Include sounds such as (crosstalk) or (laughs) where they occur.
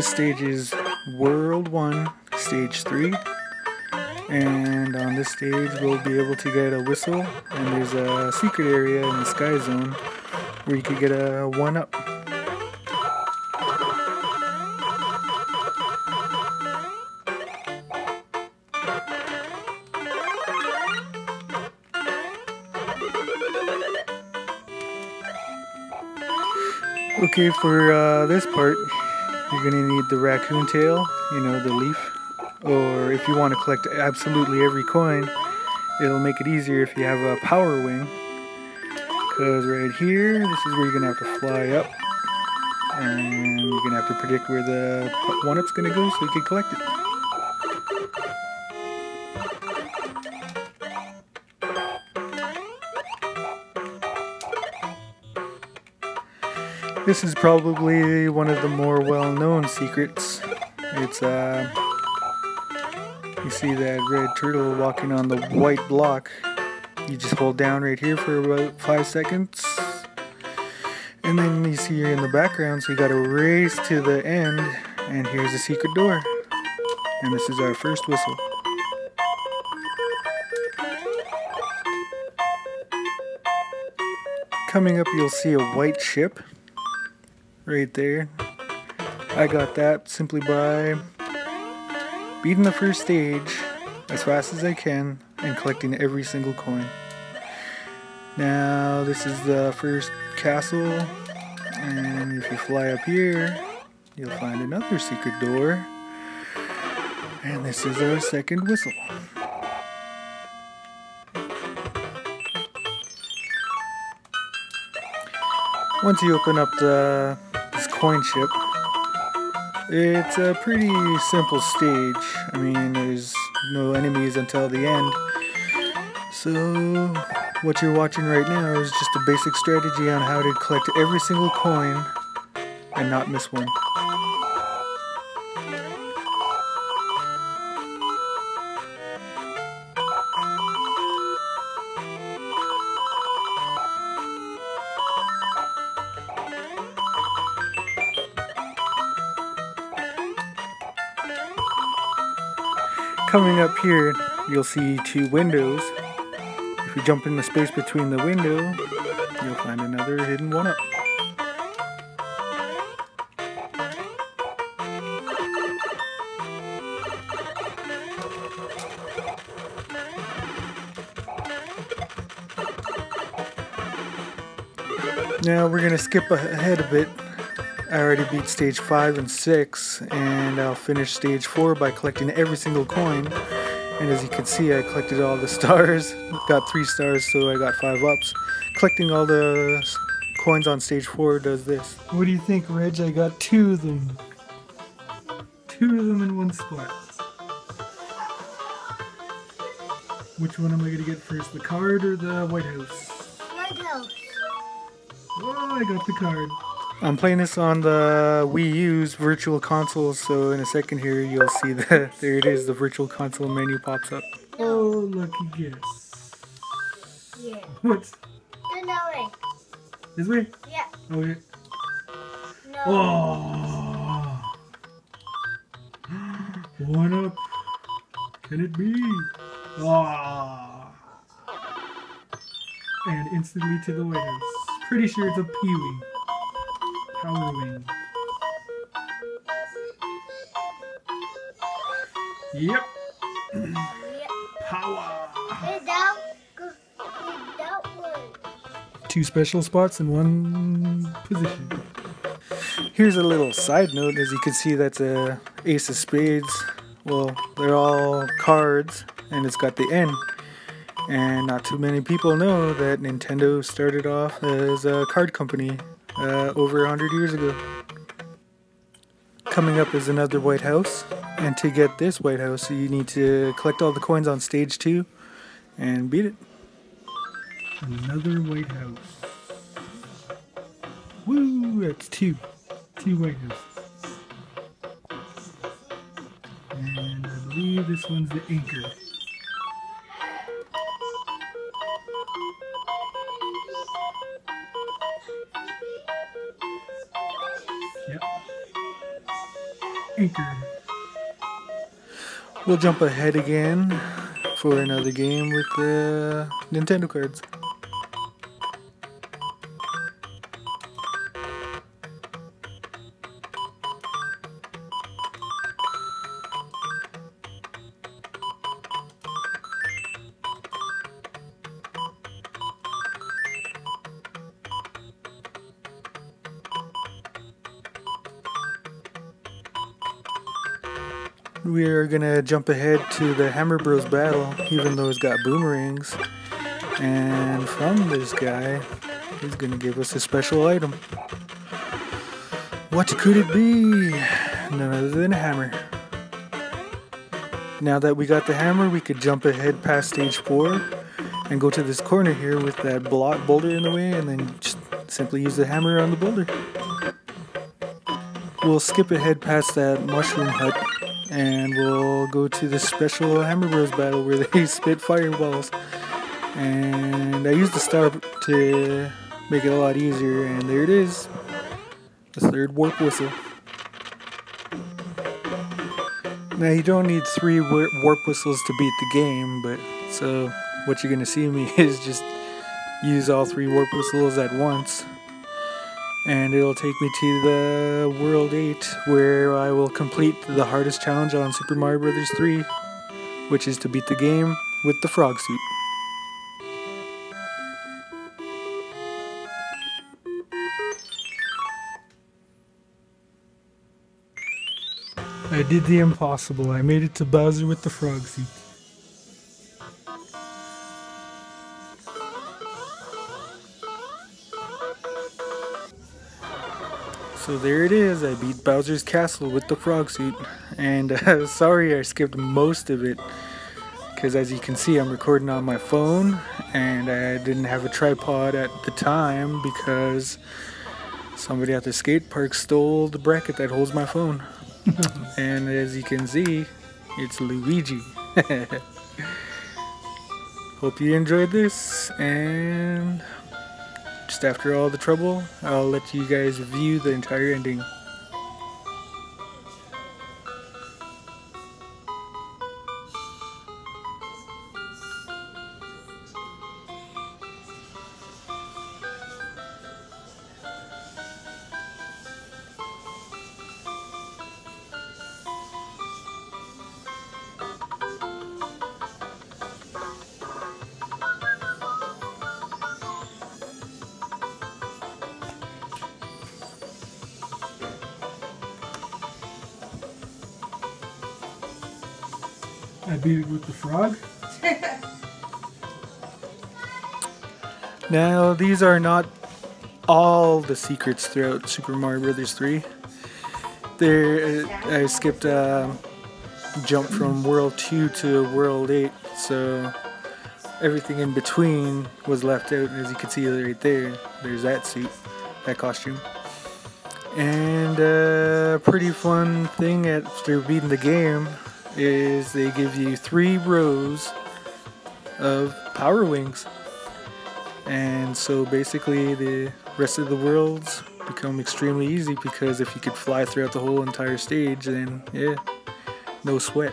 this stage is World 1, Stage 3. And on this stage, we'll be able to get a whistle. And there's a secret area in the Sky Zone where you could get a 1-up. Okay, for uh, this part, you're gonna need the raccoon tail, you know, the leaf. Or if you want to collect absolutely every coin, it'll make it easier if you have a power wing. Because right here, this is where you're gonna have to fly up. And you're gonna have to predict where the one-up's gonna go so you can collect it. This is probably one of the more well-known secrets. It's, uh, you see that red turtle walking on the white block. You just hold down right here for about five seconds. And then you see you're in the background, so you gotta race to the end. And here's the secret door. And this is our first whistle. Coming up, you'll see a white ship right there. I got that simply by beating the first stage as fast as I can and collecting every single coin. Now this is the first castle and if you fly up here you'll find another secret door and this is our second whistle. Once you open up the coin ship, it's a pretty simple stage. I mean, there's no enemies until the end. So, what you're watching right now is just a basic strategy on how to collect every single coin and not miss one. Coming up here, you'll see two windows. If you jump in the space between the window, you'll find another hidden one up. Now we're gonna skip ahead a bit. I already beat stage 5 and 6 and I'll finish stage 4 by collecting every single coin and as you can see I collected all the (laughs) stars, got 3 stars so I got 5 ups. Collecting all the coins on stage 4 does this. What do you think Reg? I got 2 of them. 2 of them in one spot. Which one am I going to get first, the card or the White House? White House. Oh, I got the card. I'm playing this on the Wii U's Virtual Console, so in a second here you'll see that (laughs) there it is, the Virtual Console menu pops up. Oh, lucky guess. Yeah. What's No, no way. this way? Yeah. Okay. No. Oh. (gasps) One up. Can it be? Ah. And instantly to the White House. Pretty sure it's a P-Wing. Power Wing. Yep. Yeah. Power. Without, without one. Two special spots in one position. Here's a little side note. As you can see, that's a ace of spades. Well, they're all cards, and it's got the N. And not too many people know that Nintendo started off as a card company uh, over 100 years ago. Coming up is another White House, and to get this White House, you need to collect all the coins on stage 2 and beat it. Another White House. Woo, that's two. Two White Houses. And I believe this one's the anchor. Yep. Anchor. We'll jump ahead again for another game with the Nintendo cards. We are gonna jump ahead to the Hammer Bros battle, even though it's got boomerangs. And from this guy, he's gonna give us a special item. What could it be? None other than a hammer. Now that we got the hammer, we could jump ahead past stage four and go to this corner here with that block boulder in the way and then just simply use the hammer on the boulder. We'll skip ahead past that mushroom hut and we'll go to the special Hammer Bros battle where (laughs) they spit fireballs. And I used the star to make it a lot easier, and there it is. The third warp whistle. Now you don't need three warp whistles to beat the game, but so what you're gonna see me (laughs) is just use all three warp whistles at once and it'll take me to the World 8 where I will complete the hardest challenge on Super Mario Bros. 3, which is to beat the game with the frog suit. I did the impossible. I made it to Bowser with the frog suit. So there it is, I beat Bowser's Castle with the frog suit. And (laughs) uh, sorry I skipped most of it. Because as you can see, I'm recording on my phone. And I didn't have a tripod at the time because somebody at the skate park stole the bracket that holds my phone. (laughs) and as you can see, it's Luigi. (laughs) Hope you enjoyed this and just after all the trouble, I'll let you guys view the entire ending. I beat it with the frog. (laughs) now, these are not all the secrets throughout Super Mario Brothers 3. There, I skipped a jump from World 2 to World 8, so everything in between was left out. As you can see right there, there's that suit, that costume. And a uh, pretty fun thing after beating the game is they give you three rows of power wings. And so basically the rest of the worlds become extremely easy because if you could fly throughout the whole entire stage then yeah, no sweat.